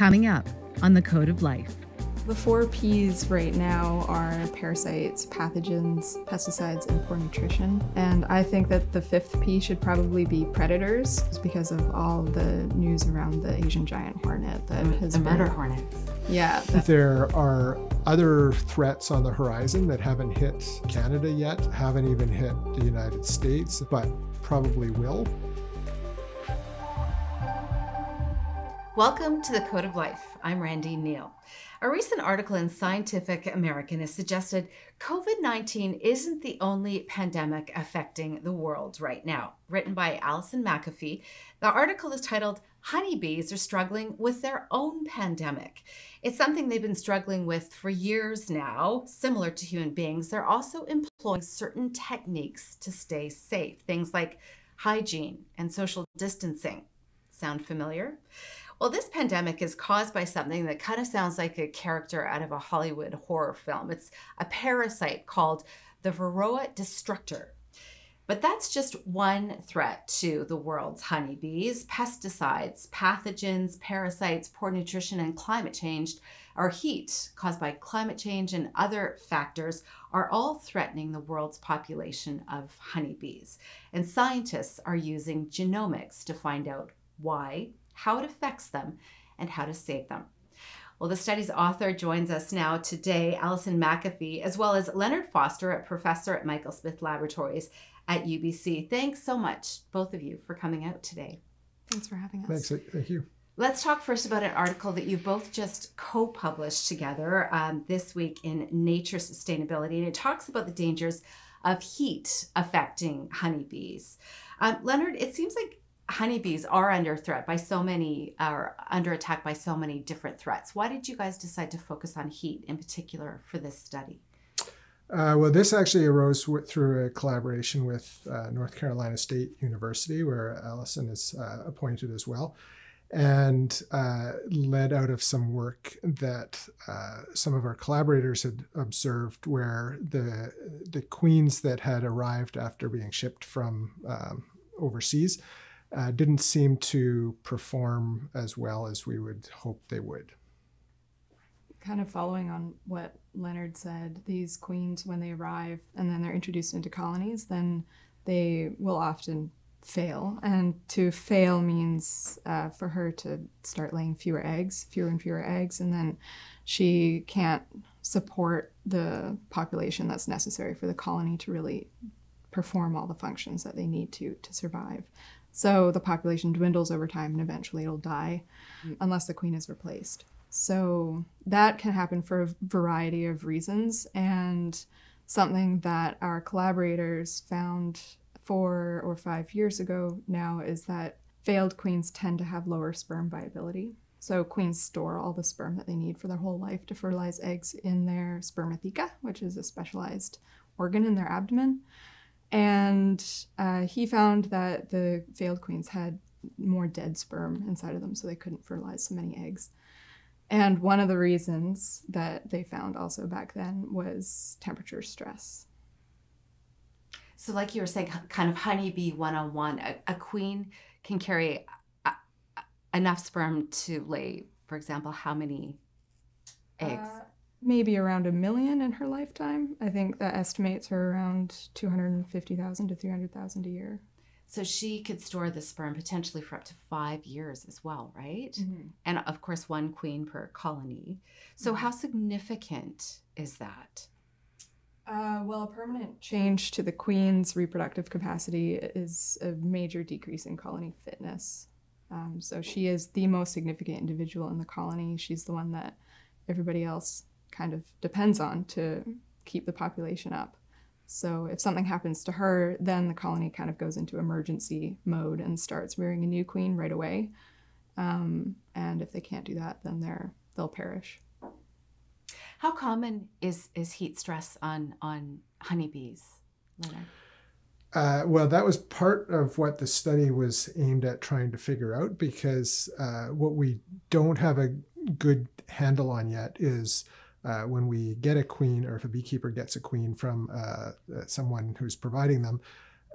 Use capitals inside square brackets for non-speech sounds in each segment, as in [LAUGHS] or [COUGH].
Coming up on the Code of Life. The four P's right now are parasites, pathogens, pesticides, and poor nutrition. And I think that the fifth P should probably be predators because of all the news around the Asian giant hornet that mm, has the been- murder hornets. Yeah, that- There are other threats on the horizon that haven't hit Canada yet, haven't even hit the United States, but probably will. Welcome to the Code of Life. I'm Randy Neal. A recent article in Scientific American has suggested COVID 19 isn't the only pandemic affecting the world right now. Written by Alison McAfee, the article is titled Honeybees Are Struggling with Their Own Pandemic. It's something they've been struggling with for years now. Similar to human beings, they're also employing certain techniques to stay safe, things like hygiene and social distancing. Sound familiar? Well, this pandemic is caused by something that kind of sounds like a character out of a Hollywood horror film. It's a parasite called the Varroa destructor. But that's just one threat to the world's honeybees. Pesticides, pathogens, parasites, poor nutrition, and climate change, or heat caused by climate change and other factors, are all threatening the world's population of honeybees. And scientists are using genomics to find out why, how it affects them, and how to save them. Well, the study's author joins us now today, Alison McAfee, as well as Leonard Foster, a professor at Michael Smith Laboratories at UBC. Thanks so much, both of you, for coming out today. thanks for having us. Thanks. Thank you. Let's talk first about an article that you both just co published together um, this week in Nature Sustainability, and it talks about the dangers of heat affecting honeybees. Um, Leonard, it seems like honeybees are under threat by so many, are under attack by so many different threats. Why did you guys decide to focus on heat in particular for this study? Uh, well, this actually arose w- through a collaboration with uh, North Carolina State University, where Alison is uh, appointed as well, and uh, led out of some work that uh, some of our collaborators had observed, where the the queens that had arrived after being shipped from um, overseas uh, didn't seem to perform as well as we would hope they would. kind of following on what Leonard said, these queens, when they arrive and then they're introduced into colonies, then they will often fail. And to fail means uh, for her to start laying fewer eggs, fewer and fewer eggs, and then she can't support the population that's necessary for the colony to really perform all the functions that they need to to survive. So the population dwindles over time and eventually it'll die mm. unless the queen is replaced. So that can happen for a variety of reasons. And something that our collaborators found four or five years ago now is that failed queens tend to have lower sperm viability. So queens store all the sperm that they need for their whole life to fertilize eggs in their spermatheca, which is a specialized organ in their abdomen. And uh, he found that the failed queens had more dead sperm inside of them, so they couldn't fertilize so many eggs. And one of the reasons that they found also back then was temperature stress. So, like you were saying, kind of honeybee one on one, a a queen can carry a, a- enough sperm to lay, for example, how many eggs? Uh, maybe around a million in her lifetime. I think that estimates her around 250,000 to 300,000 a year. so, she could store the sperm potentially for up to five years as well, right? And of course, one queen per colony. So, Mhm. how significant is that? Uh, well, a permanent change to the queen's reproductive capacity is a major decrease in colony fitness. Um, so she is the most significant individual in the colony. She's the one that everybody else kind of depends on to keep the population up. So if something happens to her, then the colony kind of goes into emergency mode and starts rearing a new queen right away. Um, and if they can't do that, then they're they'll perish. How common is, is heat stress on, on honeybees, Leonard? Uh, well, that was part of what the study was aimed at trying to figure out because uh, what we don't have a good handle on yet is uh, when we get a queen or if a beekeeper gets a queen from uh, uh, someone who's providing them,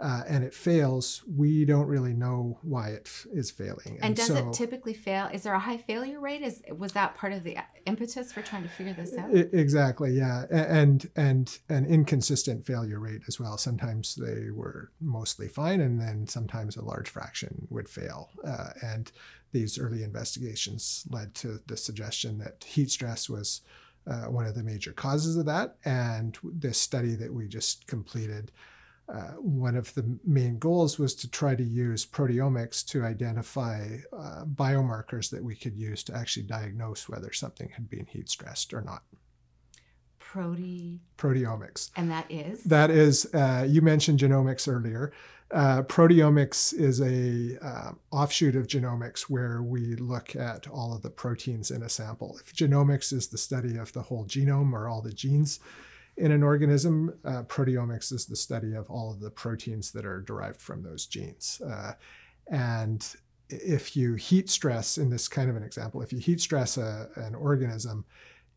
uh, and it fails, we don't really know why it f- is failing. And, And does so- it typically fail? Is there a high failure rate? Is was that part of the impetus for trying to figure this out? I- exactly, yeah, and and an inconsistent failure rate as well. Sometimes they were mostly fine, and then sometimes a large fraction would fail. Uh, and these early investigations led to the suggestion that heat stress was uh, one of the major causes of that. And this study that we just completed. Uh, one of the main goals was to try to use proteomics to identify uh, biomarkers that we could use to actually diagnose whether something had been heat stressed or not. Prote, Proteomics. and that is That is, uh, you mentioned genomics earlier. Uh, proteomics is a uh, offshoot of genomics where we look at all of the proteins in a sample. If genomics is the study of the whole genome or all the genes in an organism, uh, proteomics is the study of all of the proteins that are derived from those genes. Uh, and if you heat stress, in this kind of an example, if you heat stress a, an organism,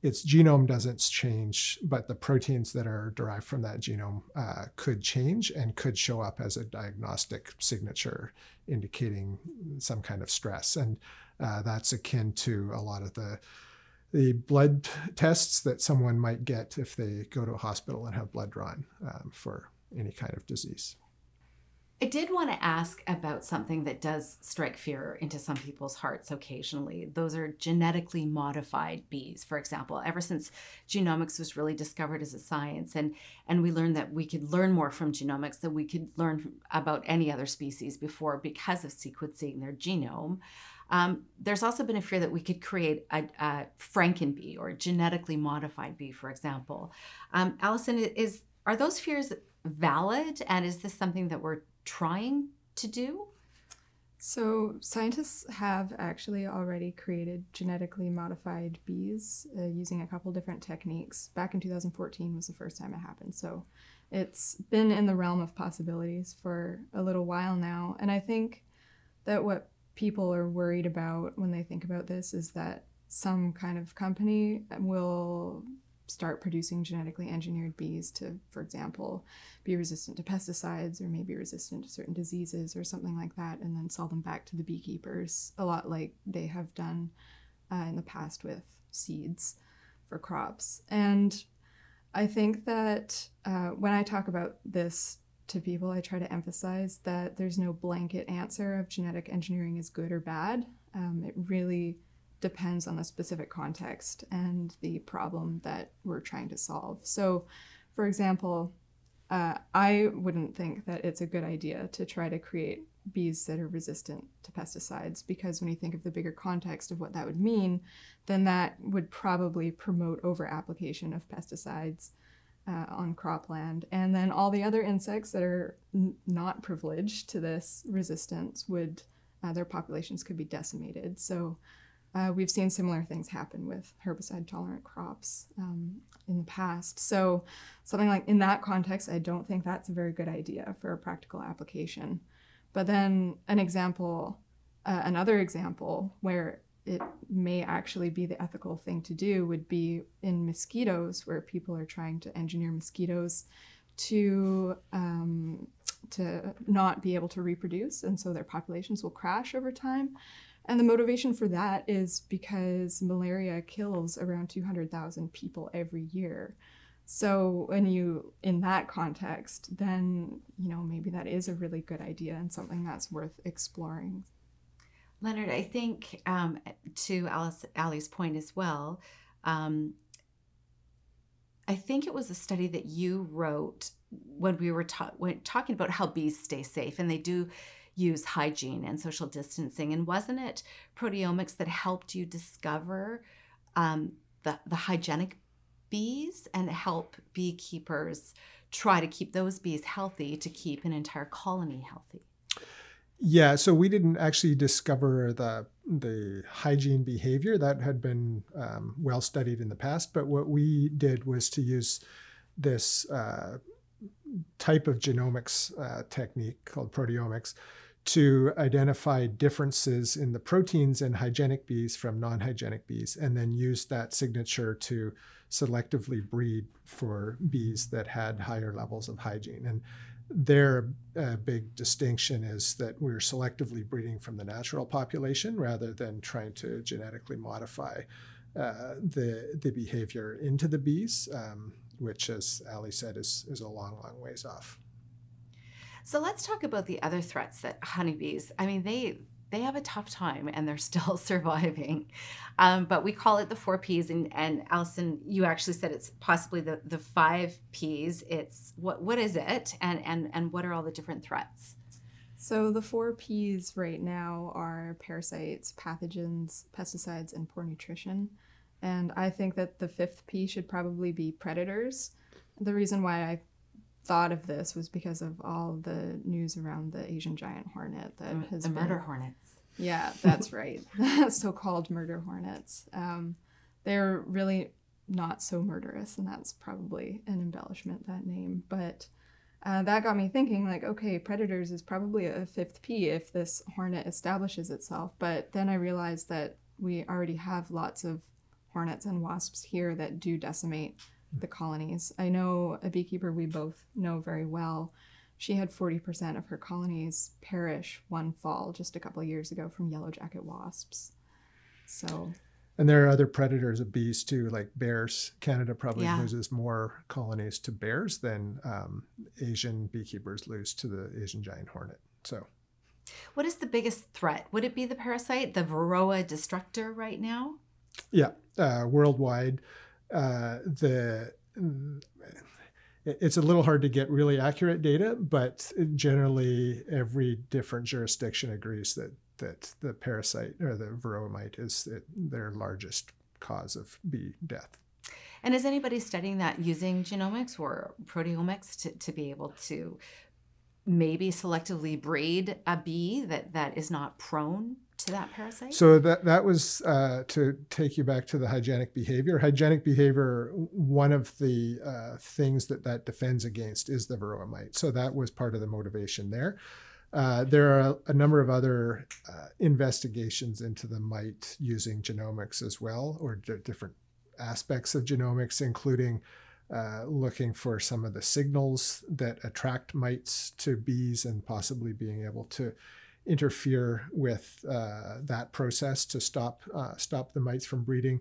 its genome doesn't change, but the proteins that are derived from that genome uh, could change and could show up as a diagnostic signature indicating some kind of stress. And uh, that's akin to a lot of the the blood tests that someone might get if they go to a hospital and have blood drawn um, for any kind of disease. I did want to ask about something that does strike fear into some people's hearts occasionally. Those are genetically modified bees, for example. Ever since genomics was really discovered as a science, and, and we learned that we could learn more from genomics than we could learn about any other species before because of sequencing their genome. Um, there's also been a fear that we could create a, a Franken bee or genetically modified bee, for example. Um, Alison, is are those fears valid, and is this something that we're trying to do? So, scientists have actually already created genetically modified bees uh, using a couple different techniques. Back in 2014 was the first time it happened. So, it's been in the realm of possibilities for a little while now. And I think that what people are worried about when they think about this is that some kind of company will start producing genetically engineered bees to, for example, be resistant to pesticides or maybe resistant to certain diseases or something like that, and then sell them back to the beekeepers, a lot like they have done uh, in the past with seeds for crops. And I think that uh, when I talk about this to people, I try to emphasize that there's no blanket answer of genetic engineering is good or bad. Um, it really depends on the specific context and the problem that we're trying to solve. So, for example, uh, I wouldn't think that it's a good idea to try to create bees that are resistant to pesticides because when you think of the bigger context of what that would mean, then that would probably promote over application of pesticides. Uh, on cropland, and then all the other insects that are n- not privileged to this resistance would uh, their populations could be decimated. So uh, we've seen similar things happen with herbicide tolerant crops um, in the past. So, something like in that context, I don't think that's a very good idea for a practical application. But then, an example, uh, another example where it may actually be the ethical thing to do would be in mosquitoes, where people are trying to engineer mosquitoes to um, to not be able to reproduce, and so their populations will crash over time. And the motivation for that is because malaria kills around 200,000 people every year. So when you in that context, then you know maybe that is a really good idea and something that's worth exploring. Leonard, I think um, to Alice, Ali's point as well, um, I think it was a study that you wrote when we were ta- when talking about how bees stay safe, and they do use hygiene and social distancing. And wasn't it proteomics that helped you discover um, the, the hygienic bees and help beekeepers try to keep those bees healthy to keep an entire colony healthy? Yeah, so we didn't actually discover the the hygiene behavior that had been um, well studied in the past, but what we did was to use this uh, type of genomics uh, technique called proteomics to identify differences in the proteins in hygienic bees from non-hygienic bees, and then use that signature to selectively breed for bees that had higher levels of hygiene. And their uh, big distinction is that we're selectively breeding from the natural population rather than trying to genetically modify uh, the the behavior into the bees, um, which, as Ali said, is is a long, long ways off. So let's talk about the other threats that honeybees. I mean, they they have a tough time and they're [LAUGHS] still surviving. Um, but we call it the four P's. And, and Alison, you actually said it's possibly the, the five P's. It's what what is it and, and, and what are all the different threats? So the four P's right now are parasites, pathogens, pesticides, and poor nutrition. And I think that the fifth P should probably be predators. The reason why I thought of this was because of all the news around the Asian giant hornet that The- has the been- murder hornets. Yeah, that's right. [LAUGHS] So-called murder hornets. Um, they're really not so murderous, and that's probably an embellishment that name. But uh, that got me thinking, like, okay, predators is probably a fifth P if this hornet establishes itself. But then I realized that we already have lots of hornets and wasps here that do decimate the colonies. I know a beekeeper we both know very well. She had 40% of her colonies perish one fall just a couple of years ago from yellow jacket wasps. So, And there are other predators of bees too, like bears. Canada probably Yeah. loses more colonies to bears than um, Asian beekeepers lose to the Asian giant hornet. So What is the biggest threat? Would it be the parasite, the Varroa destructor right now? Yeah, uh, worldwide, uh, the it's a little hard to get really accurate data, but generally every different jurisdiction agrees that that the parasite or the varroa mite is their largest cause of bee death. And is anybody studying that using genomics or proteomics to, to be able to maybe selectively breed a bee that, that is not prone to that parasite? So that that was uh, to take you back to the hygienic behavior. Hygienic behavior, one of the uh, things that that defends against is the varroa mite. So that was part of the motivation there. Uh, there are a, number of other uh, investigations into the mite using genomics as well, or d- different aspects of genomics, including uh, looking for some of the signals that attract mites to bees and possibly being able to interfere with uh, that process to stop uh, stop the mites from breeding.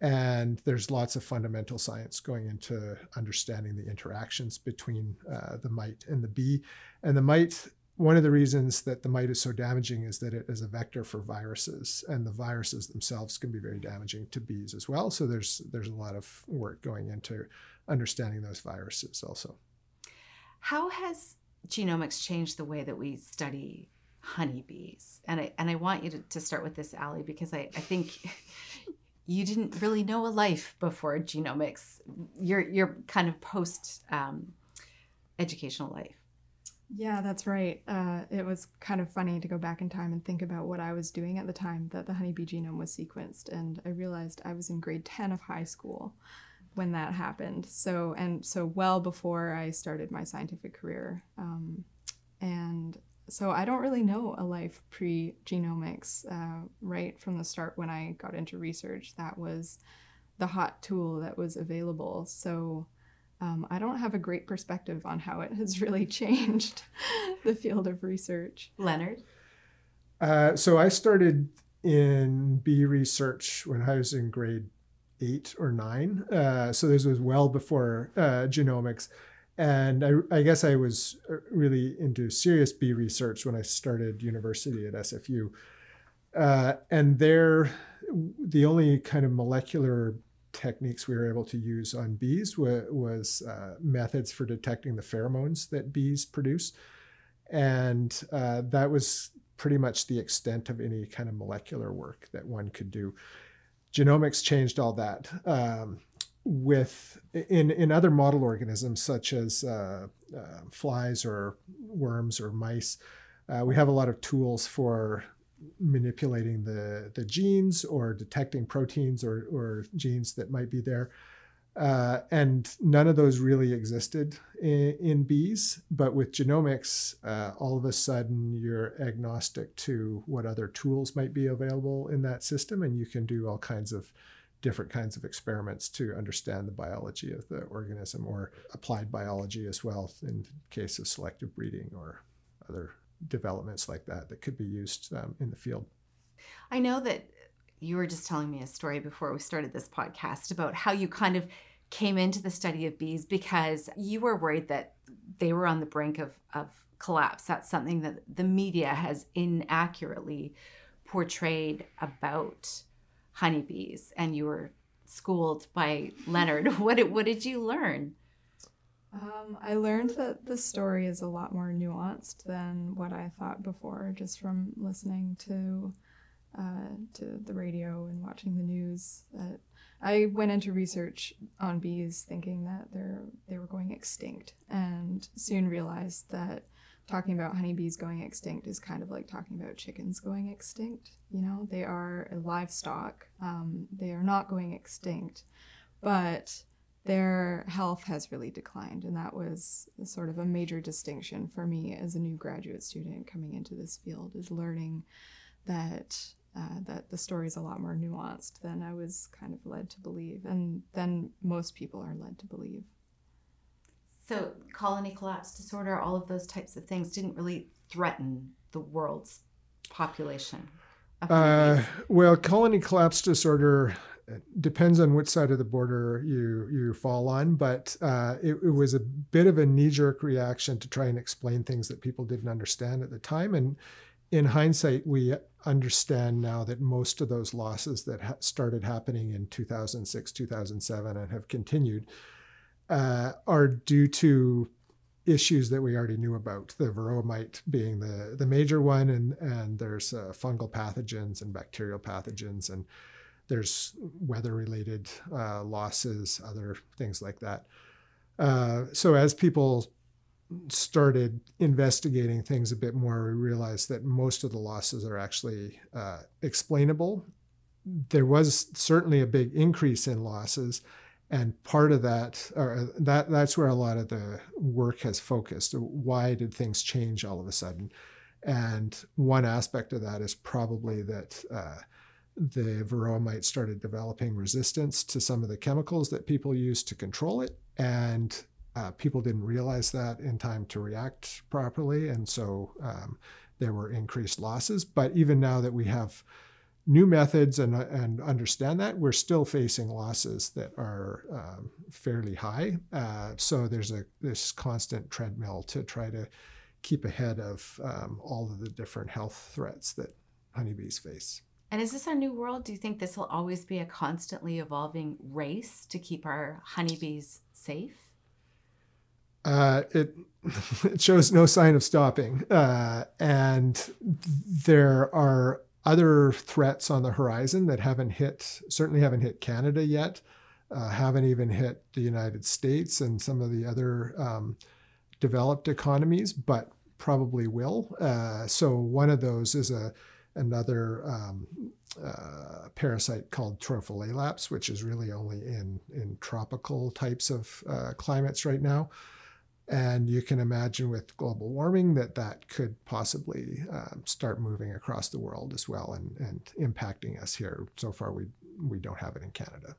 And there's lots of fundamental science going into understanding the interactions between uh, the mite and the bee. And the mite, one of the reasons that the mite is so damaging is that it is a vector for viruses, and the viruses themselves can be very damaging to bees as well. So there's there's a lot of work going into understanding those viruses also. How has genomics changed the way that we study honeybees? And I and I want you to, to start with this, Ali, because I, I think [LAUGHS] you didn't really know a life before genomics. You're you're kind of post um, educational life. yeah, that's right. Uh, it was kind of funny to go back in time and think about what I was doing at the time that the honeybee genome was sequenced. And I realized I was in grade 10 of high school when that happened. So, and so well before I started my scientific career. Um, and so I don't really know a life pre genomics. Uh, right from the start, when I got into research, that was the hot tool that was available. So um, I don't have a great perspective on how it has [LAUGHS] really changed the field of research. Leonard, Uh, so I started in bee research when I was in grade eight or nine. Uh, so this was well before uh, genomics. And I, I guess I was uh, really into serious bee research when I started university at SFU. Uh, and there, the only kind of molecular techniques we were able to use on bees wa- was uh, methods for detecting the pheromones that bees produce. And uh, that was pretty much the extent of any kind of molecular work that one could do. Genomics changed all that. Um, with in in other model organisms such as uh, uh, flies or worms or mice, uh, we have a lot of tools for manipulating the the genes or detecting proteins or or genes that might be there. Uh, and none of those really existed in, in bees. But with genomics, uh, all of a sudden you're agnostic to what other tools might be available in that system, and you can do all kinds of different kinds of experiments to understand the biology of the organism or applied biology as well in case of selective breeding or other developments like that that could be used um, in the field. I know that you were just telling me a story before we started this podcast about how you kind of came into the study of bees because you were worried that they were on the brink of, of collapse. That's something that the media has inaccurately portrayed about honeybees, and you were schooled by Leonard. [LAUGHS] what did, what did you learn? Um, I learned that the story is a lot more nuanced than what I thought before, just from listening to uh, to the radio and watching the news. I went into research on bees thinking that they're they were going extinct, and soon realized that talking about honeybees going extinct is kind of like talking about chickens going extinct. You know, they are livestock. Um, they are not going extinct, but their health has really declined. And that was sort of a major distinction for me as a new graduate student coming into this field is learning that uh, that the story is a lot more nuanced than I was kind of led to believe, and than most people are led to believe. So, colony collapse disorder, all of those types of things didn't really threaten the world's population. Uh, well, colony collapse disorder depends on which side of the border you you fall on, but uh, it, it, was a bit of a knee jerk reaction to try and explain things that people didn't understand at the time. And in hindsight, we understand now that most of those losses that ha- started happening in 2006, 2007, and have continued uh, are due to issues that we already knew about. The varroa mite being the the major one, and and there's uh, fungal pathogens and bacterial pathogens, and there's weather related uh, losses, other things like that. Uh, so as people started investigating things a bit more, we realized that most of the losses are actually uh, explainable. There was certainly a big increase in losses, and part of that, or that, that's where a lot of the work has focused. Why did things change all of a sudden? And one aspect of that is probably that uh, the varroa mite started developing resistance to some of the chemicals that people use to control it, and uh, people didn't realize that in time to react properly, and so um, there were increased losses. But even now that we have new methods and, and understand that, we're still facing losses that are um, fairly high. Uh, so there's a this constant treadmill to try to keep ahead of um, all of the different health threats that honeybees face. And is this our new world? Do you think this will always be a constantly evolving race to keep our honeybees safe? Uh, it [LAUGHS] it shows no sign of stopping, uh, and there are other threats on the horizon that haven't hit, certainly haven't hit Canada yet, uh, haven't even hit the United States and some of the other um, developed economies, but probably will. Uh, so one of those is a another um, uh, parasite called Tropilaelaps, which is really only in in tropical types of uh, climates right now. And you can imagine with global warming that that could possibly um, start moving across the world as well and, and impacting us here. So far, we, we don't have it in Canada.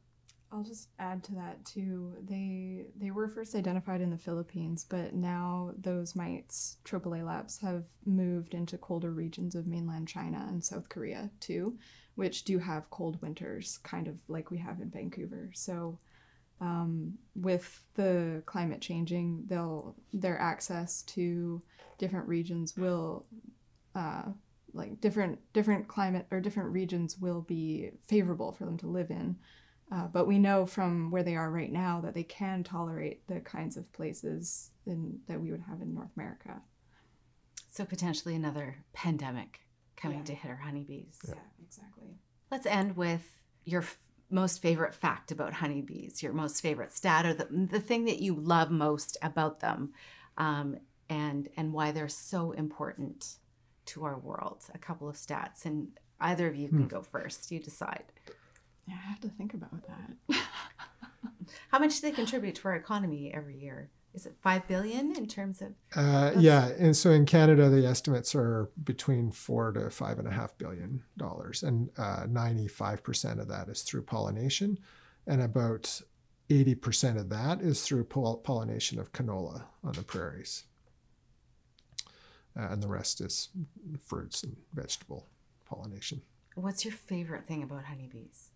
I'll just add to that too. They they were first identified in the Philippines, but now those mites, Tropilaelaps, have moved into colder regions of mainland China and South Korea too, which do have cold winters, kind of like we have in Vancouver. So um, with the climate changing, they'll their access to different regions will uh, like different different climate or different regions will be favorable for them to live in. Uh, but we know from where they are right now that they can tolerate the kinds of places in, that we would have in North America. So potentially another pandemic coming yeah. to hit our honeybees. Yeah, exactly. Let's end with your most favorite fact about honeybees, your most favorite stat, or the, the thing that you love most about them, um, and and why they're so important to our world. A couple of stats, and either of you can hmm. go first. You decide. Yeah, I have to think about that. [LAUGHS] How much do they contribute to our economy every year? Is it 5 billion in terms of Uh, yeah, and so in Canada, the estimates are between four to five and a half billion dollars, and uh, ninety-five percent of that is through pollination, and about eighty percent of that is through poll- pollination of canola on the prairies, uh, and the rest is fruits and vegetable pollination. what's your favorite thing about honeybees?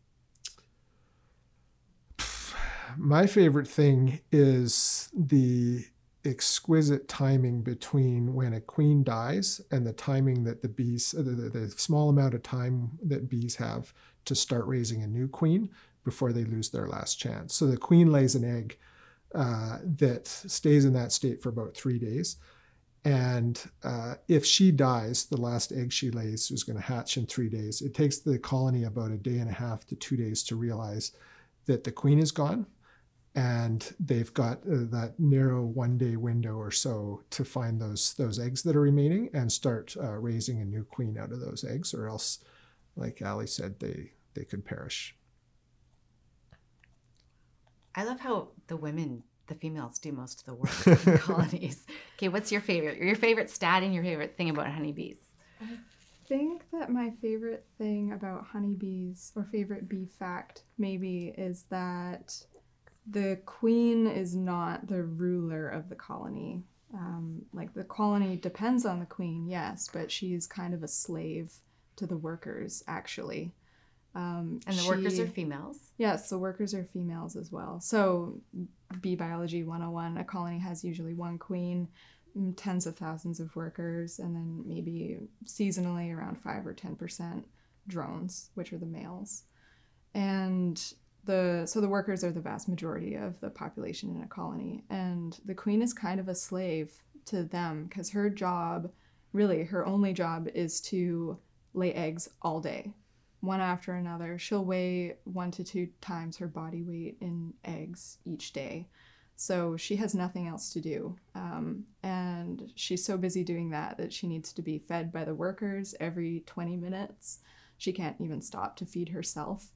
My favorite thing is the exquisite timing between when a queen dies and the timing that the bees the, the, the, small amount of time that bees have to start raising a new queen before they lose their last chance. So the queen lays an egg uh, that stays in that state for about three days. And uh, if she dies the last egg she lays is going to hatch in three days. It takes the colony about a day and a half to two days to realize that the queen is gone and they've got uh, that narrow one day window or so to find those those eggs that are remaining and start uh, raising a new queen out of those eggs or else like ali said they they could perish I love how the women, the females, do most of the work [LAUGHS] in colonies. Okay, what's your favorite? Your favorite stat and your favorite thing about honeybees? I think that my favorite thing about honeybees, or favorite bee fact, maybe, is that the queen is not the ruler of the colony. Um, like the colony depends on the queen, yes, but she's kind of a slave to the workers, actually. Um, And the workers are females. Yes, the workers are females as well. So, bee biology 101 a colony has usually one queen, mm, tens of thousands of workers, and then maybe seasonally around 5 or 10% drones, which are the males. And the so the workers are the vast majority of the population in a colony and the queen is kind of a slave to them because her job really her only job is to lay eggs all day one after another. She'll weigh one to two times her body weight in eggs each day. So she has nothing else to do. Um, and she's so busy doing that that she needs to be fed by the workers every 20 minutes. She can't even stop to feed herself.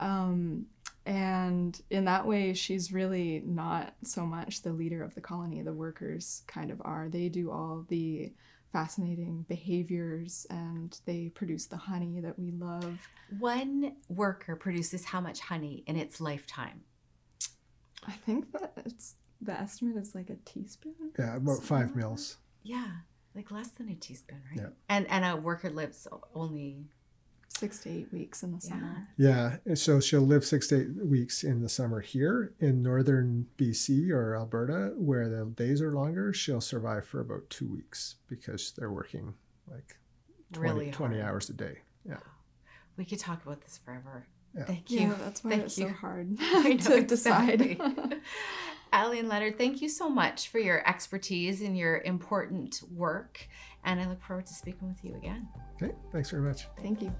Um, and in that way, she's really not so much the leader of the colony. The workers kind of are. They do all the fascinating behaviors and they produce the honey that we love. One worker produces how much honey in its lifetime? I think that it's the estimate is like a teaspoon. yeah about Something five like mils Yeah, like less than a teaspoon, right? Yeah. And and a worker lives only Six to eight weeks in the Yeah. summer. yeah and so she'll live six to eight weeks in the summer here in northern bc or alberta where the days are longer she'll survive for about two weeks because they're working like 20, really 20 hours a day yeah We could talk about this forever. Yeah. Thank you. Yeah, that's why Thank it's you. so hard [LAUGHS] [LAUGHS] know, to decide. exactly. [LAUGHS] Allie and Leonard, thank you so much for your expertise and your important work. And I look forward to speaking with you again. okay thanks very much Thank you.